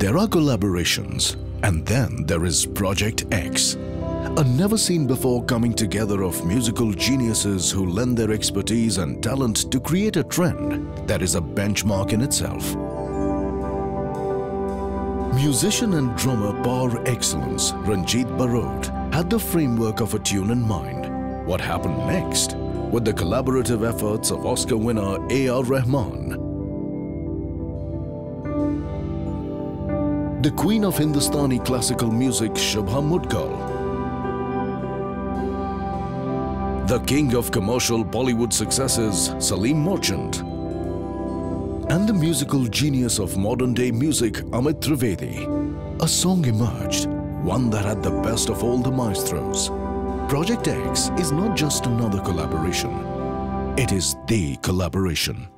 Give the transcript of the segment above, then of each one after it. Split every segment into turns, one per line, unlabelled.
There are collaborations, and then there is Project X, a never seen before coming together of musical geniuses who lend their expertise and talent to create a trend that is a benchmark in itself. Musician and drummer par excellence Ranjit Barot had the framework of a tune in mind. What happened next? With the collaborative efforts of Oscar winner A.R. Rahman, the queen of Hindustani classical music Shubha Mudgal, the king of commercial Bollywood successes Salim Merchant, and the musical genius of modern day music Amit Trivedi. A song emerged, one that had the best of all the maestros. Project X is not just another collaboration, it is the collaboration.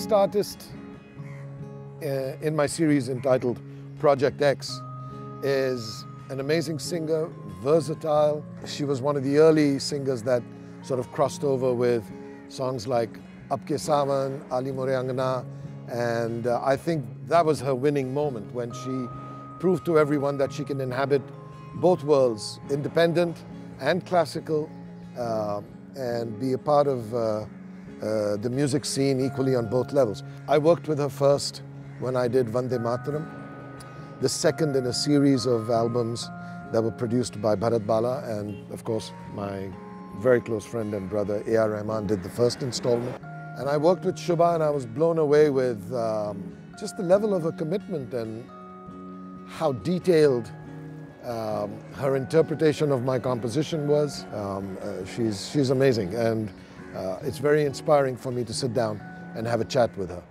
Next artist uh, in my series entitled Project X is an amazing singer, versatile. She was one of the early singers that sort of crossed over with songs like Ab Ke Sawan, Ali More Angana, and uh, I think that was her winning moment when she proved to everyone that she can inhabit both worlds, independent and classical, uh, and be a part of uh, the music scene equally on both levels. I worked with her first when I did Vande Mataram, the second in a series of albums that were produced by Bharat Bala, and of course, my very close friend and brother A.R. Rahman did the first installment. And I worked with Shubha, and I was blown away with um, just the level of her commitment and how detailed um, her interpretation of my composition was. Um, uh, she's, she's amazing, and Uh, it's very inspiring for me to sit down and have a chat with her.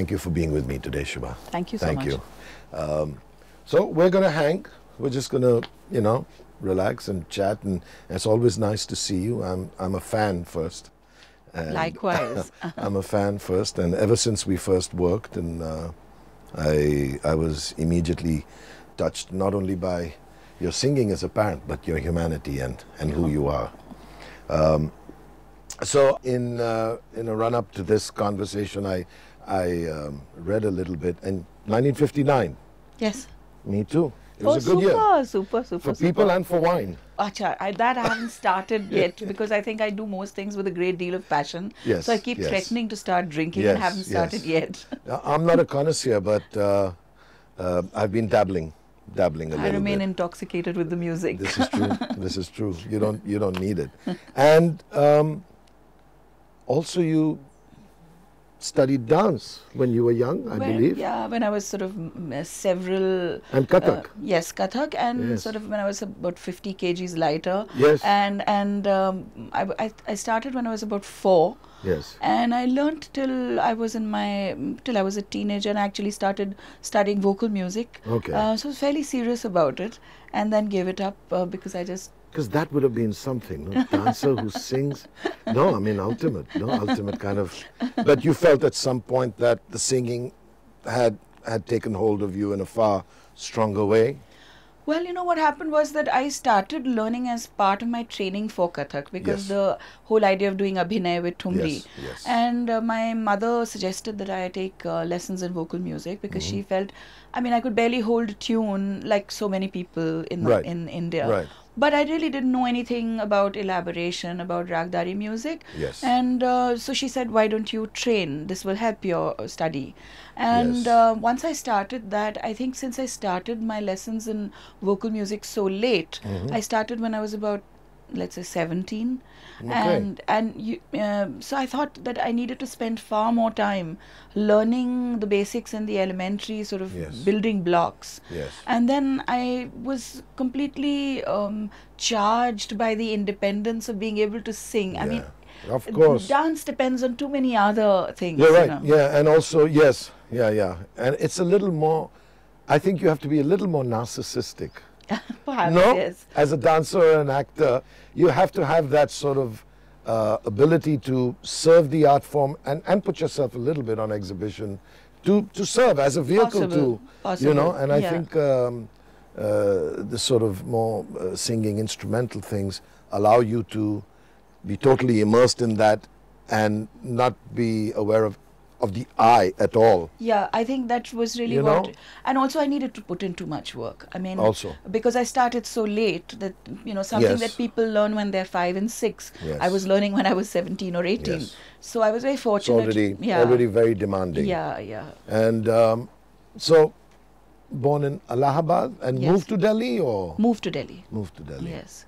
Thank you for being with me today, Shubha.
Thank you so
Thank
much.
you. Um, so we're going to hang. We're just going to, you know, relax and chat. And it's always nice to see you. I'm, I'm a fan first. And
Likewise.
I'm a fan first. And ever since we first worked, and uh, I, I was immediately touched not only by your singing as a parent, but your humanity and, and who you are. Um, so in uh, in a run up to this conversation, I I um, read a little bit. And 1959,
yes.
me too. It
oh,
was a good
super,
year
super, super,
for
super.
people and for wine.
Acha, I, that I haven't started yet because I think I do most things with a great deal of passion.
Yes,
So I keep
yes.
threatening to start drinking
Yes,
and haven't started
yes.
yet.
Uh, I'm not a connoisseur, but uh, uh, I've been dabbling, dabbling a
I
little I
remain
bit.
intoxicated with the music.
This is true. this is true. You don't you don't need it. And um, also, you studied dance when you were young, I
When-
believe,
Yeah, when I was sort of mm, uh, several.
and Kathak.
Uh, yes, Kathak, and
Yes.
sort of when I was about 50 kgs lighter.
Yes.
And and um, I, I, I started when I was about four.
yes.
and I learned till I was in my till I was a teenager and I actually started studying vocal music.
Okay.
Uh, so I was fairly serious about it, and then gave it up uh, because I just
Because that would have been something, no? Dancer who sings. No, I mean ultimate, no, ultimate kind of. But you felt at some point that the singing had had taken hold of you in a far stronger way.
Well, you know what happened was that I started learning as part of my training for Kathak because
Yes.
the whole idea of doing Abhinay with Thumri.
Yes, yes.
And uh, my mother suggested that I take uh, lessons in vocal music because she
Mm-hmm.
felt, I mean, I could barely hold a tune like so many people in
Right.
in India.
Right.
But I really didn't know anything about elaboration, about Ragdari music.
Yes.
And uh, so she said, why don't you train? This will help your study. And
Yes.
uh, once I started that, I think since I started my lessons in vocal music so late,
Mm-hmm.
I started when I was about, let's say, 17.
Okay.
And and you, uh, so I thought that I needed to spend far more time learning the basics and the elementary sort of
Yes.
building blocks.
Yes.
And then I was completely um, charged by the independence of being able to sing. I mean,
of course.
dance depends on too many other things. You
right.
know.
Yeah, and also yes, yeah, yeah, and it's a little more. I think you have to be a little more narcissistic. No, as a dancer or an actor, you have to have that sort of uh, ability to serve the art form and, and put yourself a little bit on exhibition to, to serve as a vehicle
Possible,
to, you know. And I
yeah.
think um, uh, the sort of more uh, singing instrumental things allow you to be totally immersed in that and not be aware of of the eye at all.
Yeah, I think that was really
You
what.
know?
And also, I needed to put in too much work. I mean,
Also.
because I started so late that you know something
Yes.
that people learn when they're five and six.
Yes.
I was learning when I was seventeen or eighteen.
Yes.
So I was very
It's
fortunate.
already
yeah.
already very demanding.
Yeah, yeah.
And um, so, born in Allahabad and moved to Delhi or
Moved to Delhi.
moved to Delhi?
Yes.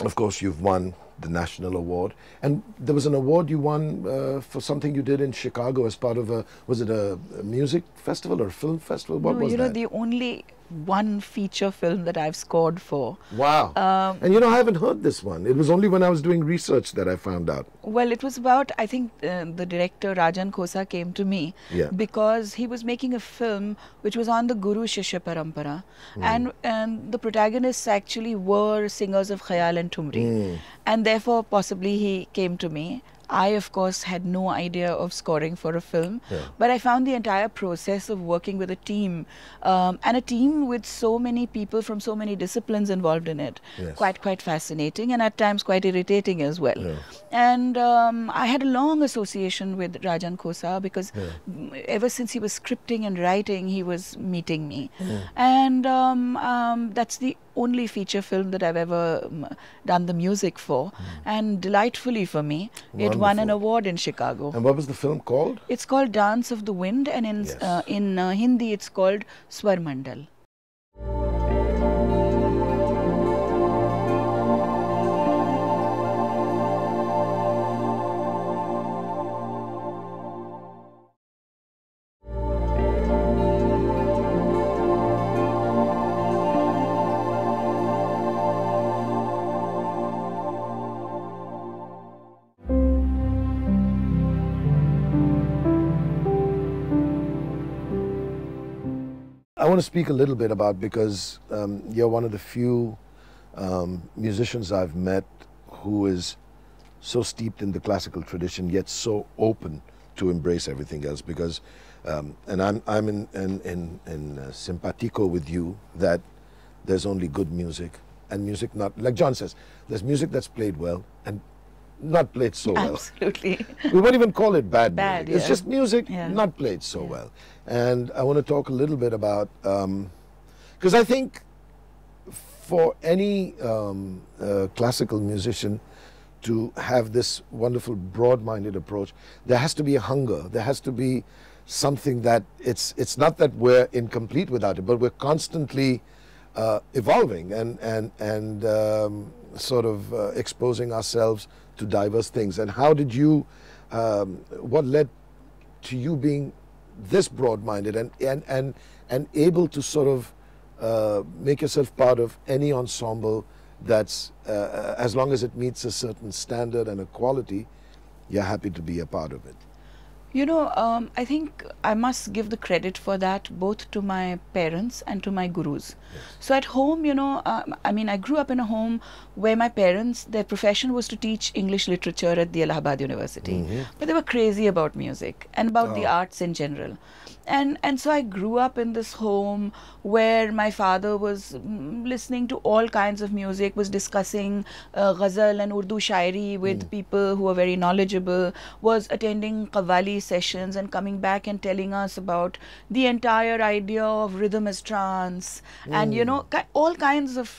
Of course, you've won the national award, and there was an award you won uh, for something you did in Chicago as part of a was it a, music festival or a film festival? What
no,
was
you know
that?
the only one feature film that I've scored for.
wow!
Um,
and you know, I haven't heard this one. It was only when I was doing research that I found out.
Well, it was about, I think uh, the director Rajan Khosa came to me
Yeah.
because he was making a film which was on the Guru Shishya Parampara.
Hmm.
And, and the protagonists actually were singers of Khayal and Thumri.
Hmm.
And therefore, possibly he came to me. I, of course, had no idea of scoring for a film,
Yeah.
but I found the entire process of working with a team um, and a team with so many people from so many disciplines involved in it
Yes.
quite quite fascinating and at times quite irritating as well.
Yeah.
And um, I had a long association with Rajan Khosa because mm, ever since he was scripting and writing, he was meeting me. And um, um, that's the only feature film that I've ever um, done the music for. And delightfully for me, it won an award in Chicago.
And what was the film called?
It's called Dance of the Wind, and in
Yes.
uh, in uh, Hindi it's called Swar Mandal.
I want to speak a little bit about because um, you're one of the few um, musicians I've met who is so steeped in the classical tradition yet so open to embrace everything else. Because, um, and I'm I'm in in in, in uh, simpatico with you that there's only good music and music not like John says. There's music that's played well and not played so well.
Absolutely.
we won't even call it bad,
Bad,
music. It's just music
Yeah.
not played so well. And I want to talk a little bit about because I think for any um, uh, classical musician to have this wonderful broad-minded approach, there has to be a hunger. There has to be something that it's it's not that we're incomplete without it, but we're constantly uh, evolving and and and um, sort of uh, exposing ourselves to diverse things. And how did you? Um, what led to you being this broad-minded and and and and able to sort of uh, make yourself part of any ensemble that's uh, as long as it meets a certain standard and a quality, you're happy to be a part of it.
You know, um, I think I must give the credit for that both to my parents and to my gurus. So at home, you know, um, I mean, I grew up in a home where my parents, their profession was to teach English literature at the Allahabad University, but they were crazy about music and about the
Oh.
arts in general. And and so I grew up in this home where my father was mm, listening to all kinds of music, was discussing uh, ghazal and Urdu shairi with people who were very knowledgeable, was attending qawwali sessions and coming back and telling us about the entire idea of rhythm as trance. And you know mm. ki- all kinds of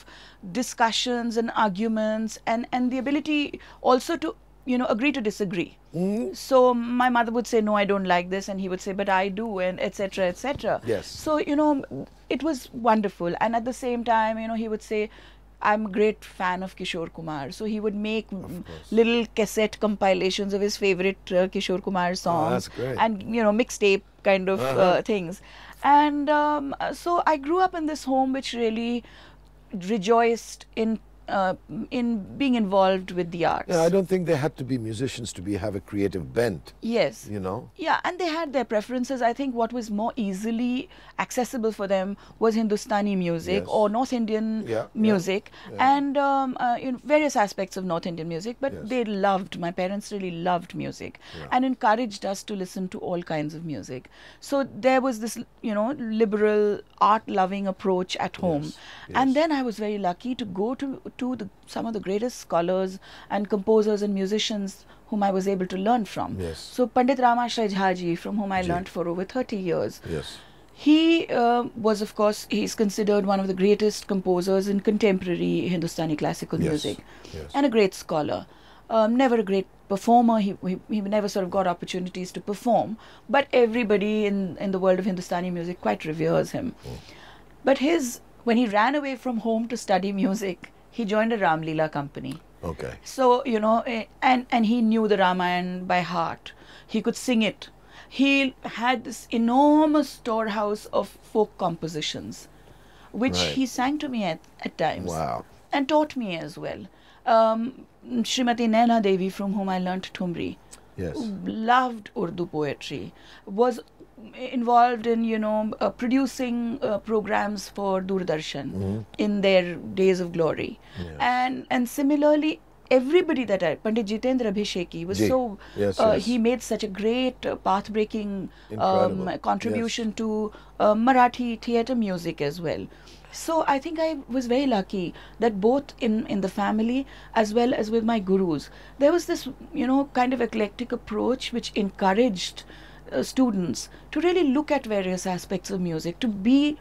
discussions and arguments and and the ability also to you know agree to disagree. Mm. So my mother would say no i don't like this and he would say but i do and etc etc
Yes.
so you know it was wonderful. And at the same time you know he would say i'm a great fan of kishore kumar so he would make little cassette compilations of his favorite uh, kishore kumar songs
that's great.
and you know mixtape kind of
Uh-huh.
uh, things and um, uh, so i grew up in this home which really rejoiced in uh, in being involved with the arts
Yeah, I don't think they had to be musicians to be have a creative bent.
yes
You know.
yeah, and they had their preferences. I think what was more easily accessible for them was Hindustani music
Yes.
or North Indian
Yeah,
music
yeah.
and um, uh, in various aspects of North Indian music. But
Yes.
they loved, my parents really loved music and encouraged us to listen to all kinds of music. So there was this, you know, liberal, art loving approach at home.
Yes,
And then I was very lucky to go to, to the, some of the greatest scholars and composers and musicians whom I was able to learn from.
Yes.
So Pandit Ramashray Jhaji, from whom I
Ji.
learnt for over 30 years,
Yes.
he uh, was, of course, he's considered one of the greatest composers in contemporary Hindustani classical
Yes,
music
yes.
and a great scholar. Um, never a great performer. He, he, he never sort of got opportunities to perform, but everybody in, in the world of Hindustani music quite reveres him. But his, when he ran away from home to study music, he joined a Ram Ramlila company.
Okay.
So you know, eh, and and he knew the Ramayana by heart. He could sing it. He had this enormous storehouse of folk compositions, which
Right.
he sang to me at, at times
Wow.
and taught me as well. Um, Srimati Naina Devi, from whom I learnt Thumri,
Yes.
loved Urdu poetry, was involved in you know uh, producing uh, programs for Doordarshan in their days of glory,
Yes.
and and similarly. Everybody that I, Pandit Jitendra Abhisheki was
Ji.
so,
Yes,
uh,
yes.
he made such a great uh, path breaking um, contribution to uh, Marathi theatre music as well. So I think I was very lucky that both in, in the family as well as with my gurus, there was this, you know, kind of eclectic approach which encouraged uh, students to really look at various aspects of music, to be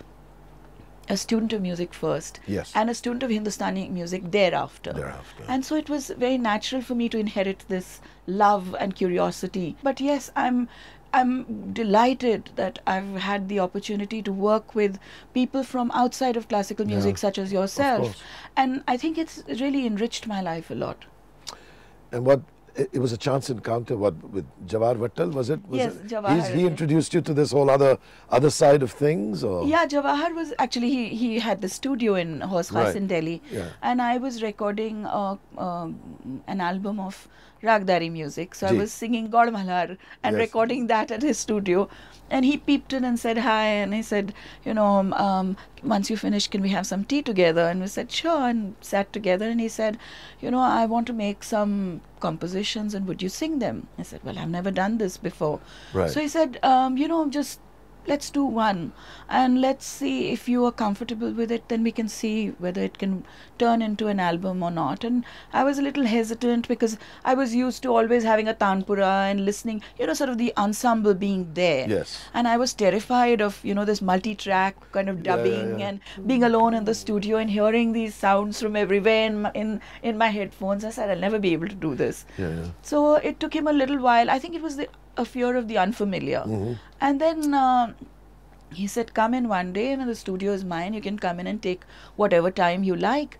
a student of music first
Yes.
and a student of Hindustani music thereafter.
Thereafter.
And so it was very natural for me to inherit this love and curiosity. But yes, I'm I'm delighted that I've had the opportunity to work with people from outside of classical music
Yeah,
such as yourself. And I think it's really enriched my life a lot.
And what it, was a chance encounter what with Jawahar Wattal was it? Was
Yes,
it?
Jawahar,
he introduced you to this whole other other side of things or
Yeah, Jawahar was actually he, he had the studio in Hauz Khas
Right.
in Delhi,
Yeah.
and I was recording uh, um an album of Ragdari music. So I was singing Gaud Malhar and
Yes.
recording that at his studio, and he peeped in and said hi, and he said, you know, um, um, once you finish, can we have some tea together? And we said sure, and sat together, and he said, you know, I want to make some compositions, and would you sing them? I said, well, I've never done this before.
Right.
So he said, um, you know, just let's do one and let's see if you are comfortable with it then we can see whether it can turn into an album or not and i was a little hesitant because i was used to always having a tanpura and listening you know sort of the ensemble being there
Yes.
and i was terrified of you know this multi-track kind of
Yeah, yeah,
dubbing
yeah.
and being alone in the studio and hearing these sounds from everywhere in my, in, in my headphones i said i'll never be able to do this
Yeah, yeah.
so it took him a little while. I think it was the, a fear of the unfamiliar.
Mm-hmm.
And then uh, he said, Come in one day, and the studio is mine. You can come in and take whatever time you like.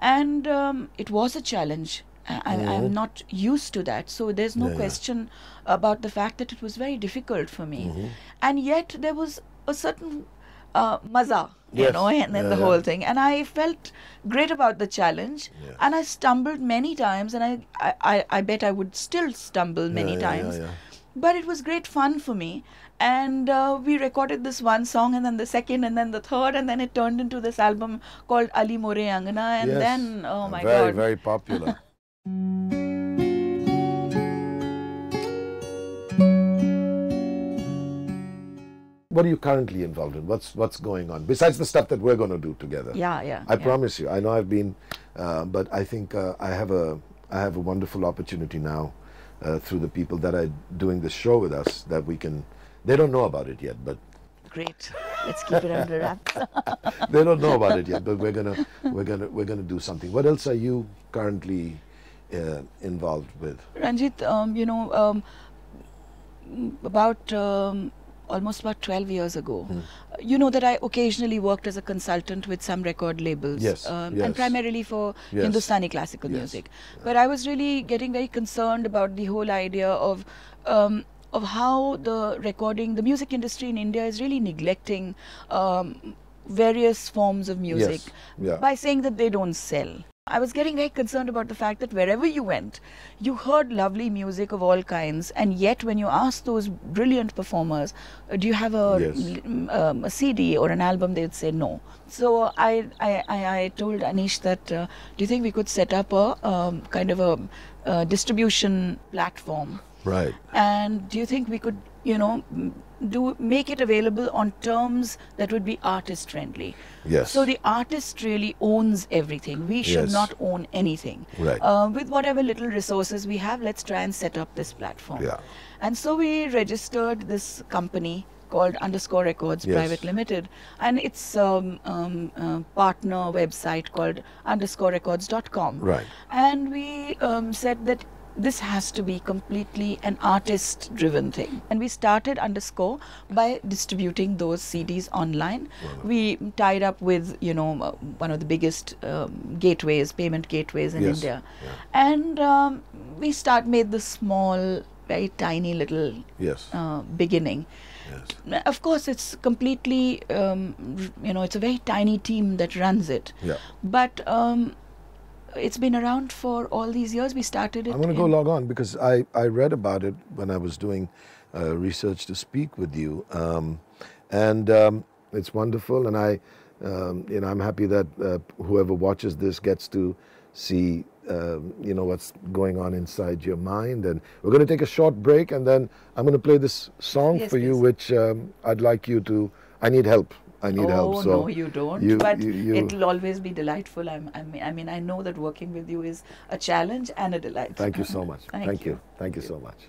And um, it was a challenge. I, I- I'm not used to that. So there's no
Mm-hmm. Yeah, yeah.
question about the fact that it was very difficult for me.
Mm-hmm.
And yet there was a certain uh, maza, you know, and then
Yeah,
the whole thing. And I felt great about the challenge.
Yes.
And I stumbled many times, and I, I, I, I bet I would still stumble many times. But it was great fun for me. And uh, we recorded this one song, and then the second, and then the third, and then it turned into this album called Ali More Angana. And
Yes.
then, oh my
very,
God.
very popular. what are you currently involved in? What's what's going on besides the stuff that we're going to do together?
Yeah, yeah.
I
yeah.
promise you. I know I've been, uh, but I think uh, I have a I have a wonderful opportunity now uh, through the people that are doing the show with us that we can. They don't know about it yet, but
Great. Let's keep it under wraps.
they don't know about it yet. But we're gonna we're gonna we're gonna do something. What else are you currently uh, involved with?
Ranjit, um, you know, um, mm, about um, almost about 12 years ago,
Hmm.
you know that I occasionally worked as a consultant with some record labels.
Yes,
um,
yes.
And primarily for
Yes.
Hindustani classical
Yes,
music. But I was really getting very concerned about the whole idea of. Um, of how the recording, the music industry in India is really neglecting um, various forms of music
yeah.
by saying that they don't sell. I was getting very concerned about the fact that wherever you went, you heard lovely music of all kinds, and yet when you asked those brilliant performers, uh, "Do you have a,
Yes.
um, a CD or an album?" they would say no. So I, I, I, I told Aneesh that, uh, "Do you think we could set up a um, kind of a, uh distribution platform?"
Right.
and do you think we could you know do make it available on terms that would be artist friendly
Yes.
so the artist really owns everything we should
Yes.
not own anything
Right.
uh, with whatever little resources we have let's try and set up this platform
Yeah.
and so we registered this company called underscore records
Yes.
private limited and its um, um, uh, partner website called underscore records.com
Right.
and we um, said that this has to be completely an artist driven thing and we started underscore by distributing those cds online we tied up with you know uh, one of the biggest um, gateways payment gateways in
Yes.
india and um, we start made the small very tiny little
Yes.
uh, beginning
yes.
of course it's completely um, you know it's a very tiny team that runs it
Yeah.
but um, it's been around for all these years we started it
I'm going to go log on because I, I read about it when I was doing uh, research to speak with you, um, and um, it's wonderful. And I, um, you know, I'm happy that uh, whoever watches this gets to see, um, you know, what's going on inside your mind. And we're going to take a short break, and then I'm going to play this song
Yes,
for you, which um, I'd like you to. I need help. I need
oh
help. So
no you don't
you-
but
you- you-
it'll always be delightful I'm, I, mean, I mean i know that working with you is a challenge and a delight
Thank you so much.
Thank
Thank
you.
you. Thank you so much.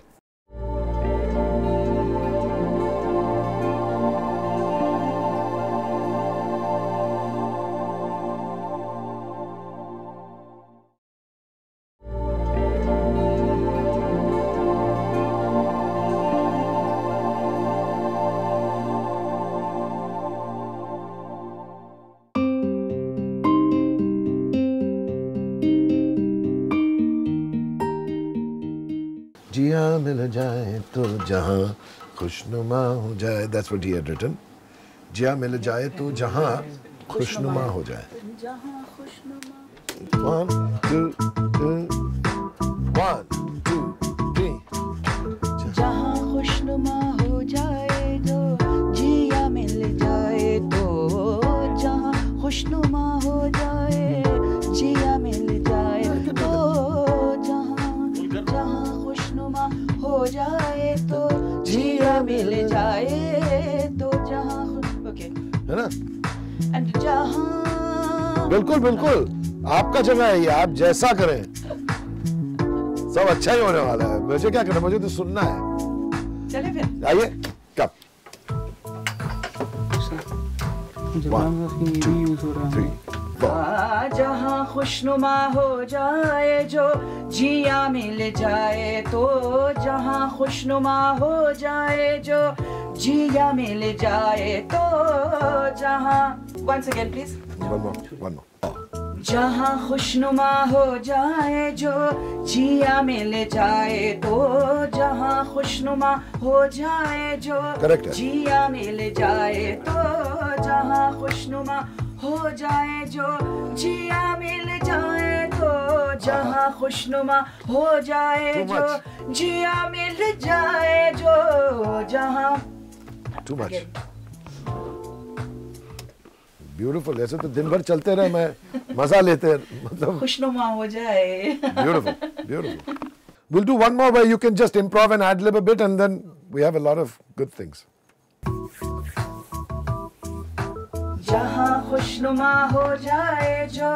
तो जहाँ खुशनुमा हो जाए that's what he had written जिया मिल जाए तो जहाँ खुशनुमा हो जाए।
जहाँ खुशनुमा।
वन टू बिल्कुल बिल्कुल। आपका जगह है ये आप जैसा करें सब अच्छा ही होने वाला है। मुझे क्या करना मुझे तो सुनना है।
चले फिर।
आइए कब
हो रहा
थ्री
है
जहाँ खुशनुमा हो जाए जो जिया मिल जाए तो जहाँ खुशनुमा हो जाए जो जिया मिल जाए तो जहाँ once again please.
मोर
जहाँ खुशनुमा हो जाए जो जिया मिल जाए तो जहाँ खुशनुमा हो जाए जो जिया मिल जाए तो जहाँ खुशनुमा हो जाए जो जिया मिल जाए तो जहाँ खुशनुमा हो जाए जो जिया मिल जाए जो जहाँ
Too much. Beautiful. ऐसे तो दिन भर चलते रहे मैं मज़ा लेते मतलब
खुशनुमा हो जाए
beautiful, beautiful. We'll do one more where you can just improv and ad lib a bit, and then we have a lot of good things.
खुशनुमा हो जाए जो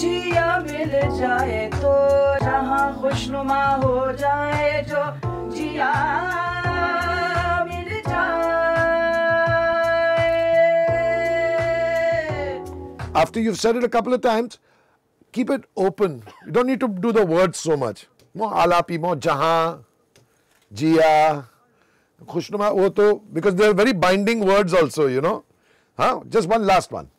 जिया मिल जाए तो जहाँ खुशनुमा हो जाए जो जिया
After you've said it a couple of times, keep it open. You don't need to do the words so much. More alapi, more jahan, jia, khushnuma, wo to, because they're very binding words also, you know. Huh? Just one last one.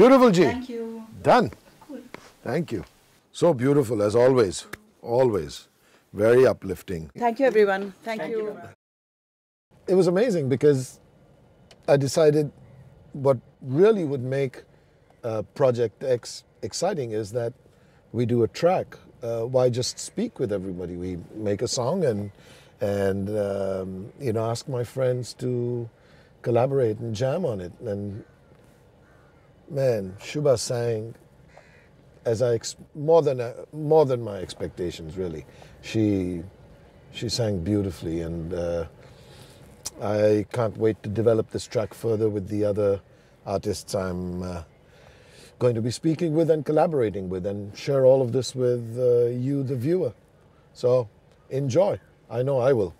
Beautiful, Ji.
Thank you.
Done. Thank you. So beautiful, as always. Always. Very uplifting.
Thank you, everyone. Thank, you.
it was amazing because I decided what really would make uh, Project X exciting is that we do a track. Uh, why just speak with everybody? We make a song and and um, you know ask my friends to collaborate and jam on it. And man, Shubha sang as I more than more than my expectations. Really, she she sang beautifully and. Uh, I can't wait to develop this track further with the other artists I'm uh, going to be speaking with and collaborating with, and share all of this with uh, you, the viewer. So enjoy. I know I will.